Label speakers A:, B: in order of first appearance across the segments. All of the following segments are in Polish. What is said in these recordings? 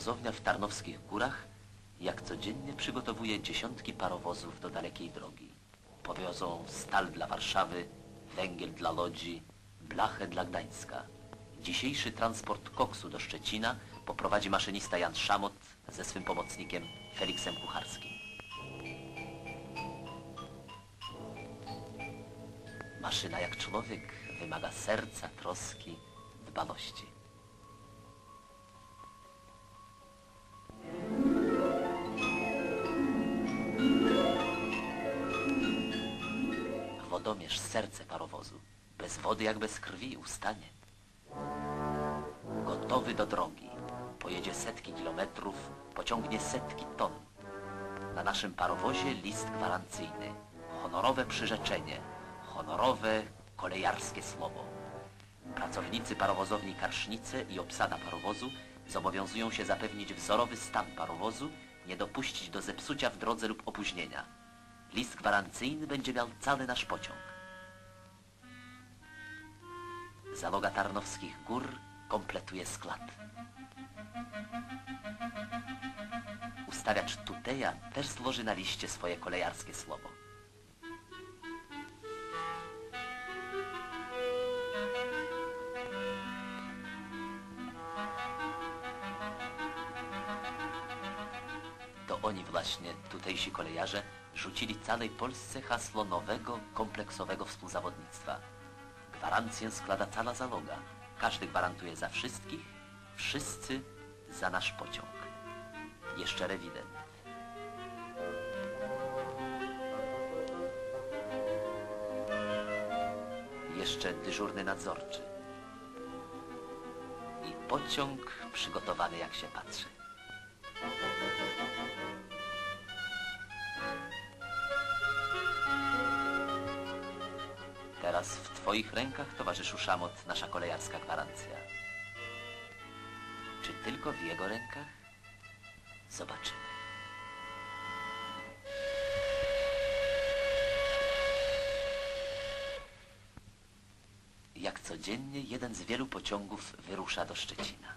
A: parowozownia w Tarnowskich Górach jak codziennie przygotowuje dziesiątki parowozów do dalekiej drogi. Powiozą stal dla Warszawy, węgiel dla Lodzi, blachę dla Gdańska. Dzisiejszy transport koksu do Szczecina poprowadzi maszynista Jan Szamot ze swym pomocnikiem Feliksem Kucharskim. Maszyna jak człowiek wymaga serca, troski, dbałości. Wodomierz serce parowozu. Bez wody jak bez krwi ustanie. Gotowy do drogi. Pojedzie setki kilometrów, pociągnie setki ton. Na naszym parowozie list gwarancyjny. Honorowe przyrzeczenie. Honorowe kolejarskie słowo. Pracownicy parowozowni Karsznice i obsada parowozu zobowiązują się zapewnić wzorowy stan parowozu, nie dopuścić do zepsucia w drodze lub opóźnienia. List gwarancyjny będzie miał cały nasz pociąg. Załoga Tarnowskich Gór kompletuje skład. Ustawiacz Tuteja też złoży na liście swoje kolejarskie słowo. To oni właśnie, tutejsi kolejarze, rzucili całej Polsce hasło nowego, kompleksowego współzawodnictwa. Gwarancję składa cała załoga. Każdy gwarantuje za wszystkich, wszyscy za nasz pociąg. Jeszcze rewident. Jeszcze dyżurny nadzorczy. I pociąg przygotowany jak się patrzy. Teraz w twoich rękach, towarzyszu Szamot, nasza kolejarska gwarancja. Czy tylko w jego rękach? Zobaczymy. Jak codziennie jeden z wielu pociągów wyrusza do Szczecina.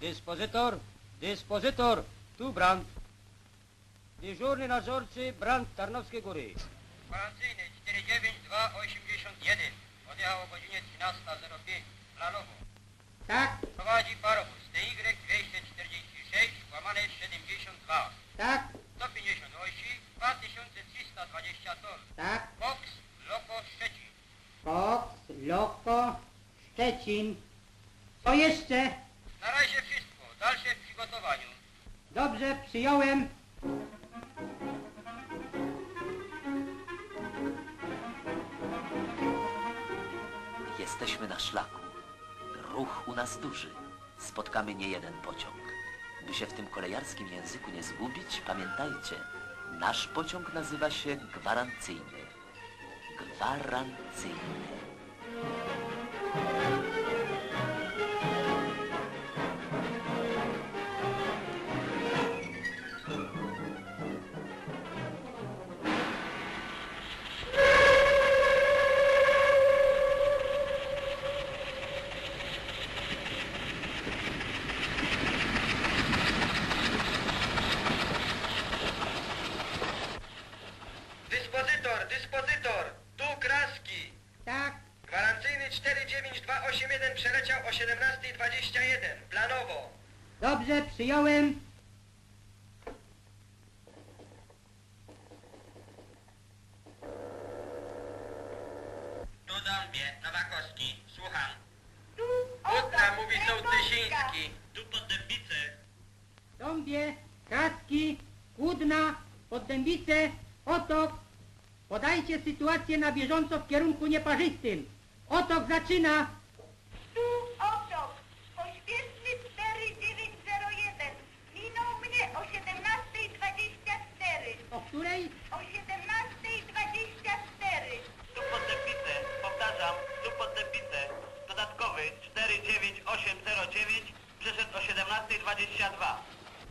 B: Dyspozytor, dyspozytor, tu Brand. Dyżurny nadzorcy Brand Tarnowskie Góry.
C: Gwarancyjny 49281 odjechał o godzinie 13.05 planowo.
B: Tak,
C: Prowadzi parowóz TY 246 łamane 72
B: tak,
C: 150 osi 2320 ton.
B: tak.
C: Box Loko Szczecin.
B: Koks, Loko, Szczecin. Co jeszcze?
A: Jesteśmy na szlaku. Ruch u nas duży. Spotkamy nie jeden pociąg. By się w tym kolejarskim języku nie zgubić, pamiętajcie, nasz pociąg nazywa się gwarancyjny. Gwarancyjny.
B: Dobrze, przyjąłem.
C: Tu Dąbie, Nowakowski. Słucham. Kutna mówi Sołtysiński. Tu Poddębice.
B: Dąbie, Kraski, Kłudna, Poddębice, Otok. Podajcie sytuację na bieżąco w kierunku nieparzystym. Otok zaczyna.
D: Tu otok, pośpieszny 4901. Minął mnie o 17.24.
B: O której?
D: O 17.24.
C: Tu Poddębice. Powtarzam. Tu Poddębice. Dodatkowy 49809 przyszedł o 17.22.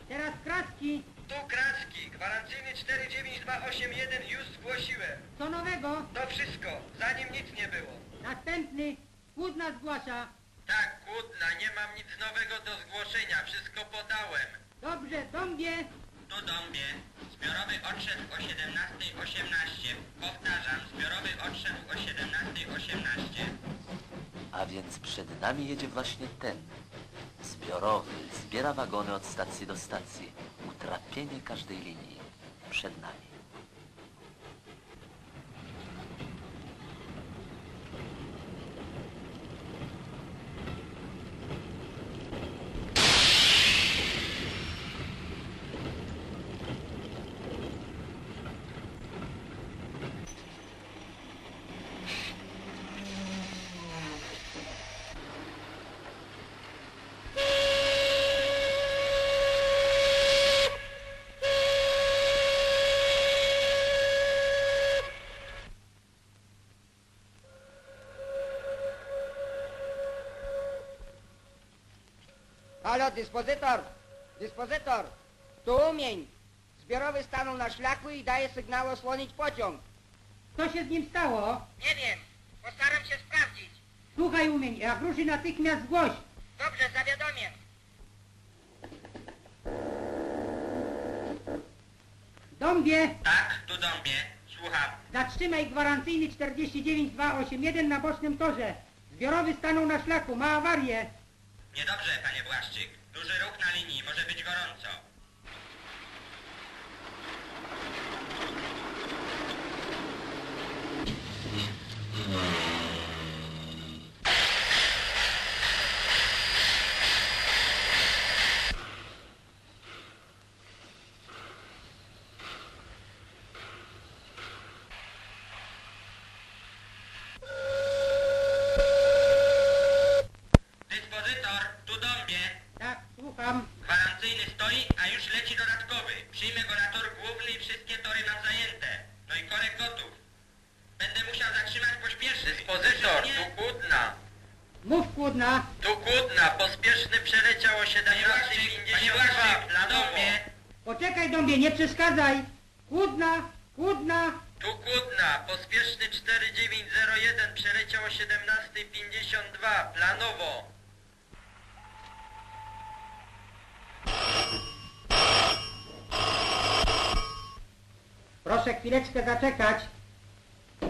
B: Teraz Kraski.
C: Tu Kraski. Gwarancyjny 49281 już zgłosiłem.
B: Co nowego?
C: To wszystko. Za nim nic nie było.
B: Następny. Kłudna zgłasza.
C: Tak, Kłudna, nie mam nic nowego do zgłoszenia, wszystko podałem.
B: Dobrze, Dąbie,
C: Tu Dąbie, zbiorowy odszedł o 17.18. Powtarzam, zbiorowy odszedł o 17.18.
A: A więc przed nami jedzie właśnie ten. Zbiorowy zbiera wagony od stacji do stacji. Utrapienie każdej linii. Przed nami.
B: Halo, dyspozytor! Dyspozytor! Tu umień! Zbiorowy stanął na szlaku i daje sygnał osłonić pociąg. Co się z nim stało?
D: Nie wiem. Postaram się sprawdzić.
B: Słuchaj umień, jak ruszy natychmiast zgłoś.
D: Dobrze, zawiadomię.
B: Dąbie,
C: Tak, tu Dąbie, słucham.
B: zatrzymaj gwarancyjny 49281 na bocznym torze. Zbiorowy stanął na szlaku, ma awarię.
C: Niedobrze, panie Błaszczyk. Duży ruch na linii, może być gorąco. Dyspozytor, tu Dąbie.
B: Tak, słucham.
C: Gwarancyjny stoi, a już leci dodatkowy. Przyjmę go na tor główny i wszystkie tory mam zajęte. No i korek gotów. Będę musiał zatrzymać pośpieszny. Dyspozytor, tu Kłudna.
B: Mów kłodna.
C: Tu Kłudna, pospieszny przeleciał o 17.52 planowo.
B: Poczekaj Dąbie, nie przeszkadzaj. Kłodna, kłodna.
C: Tu Kłudna, pospieszny 4901 przeleciał o 17.52 planowo.
B: Proszę chwileczkę zaczekać.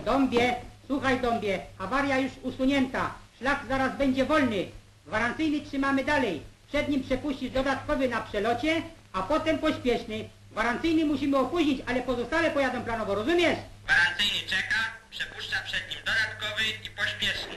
B: Dąbie, słuchaj Dąbie, awaria już usunięta. Szlak zaraz będzie wolny. Gwarancyjny trzymamy dalej. Przed nim przepuścisz dodatkowy na przelocie, a potem pośpieszny. Gwarancyjny musimy opóźnić, ale pozostale pojadą planowo, rozumiesz?
C: Gwarancyjny czeka, przepuszcza przed nim dodatkowy i pośpieszny.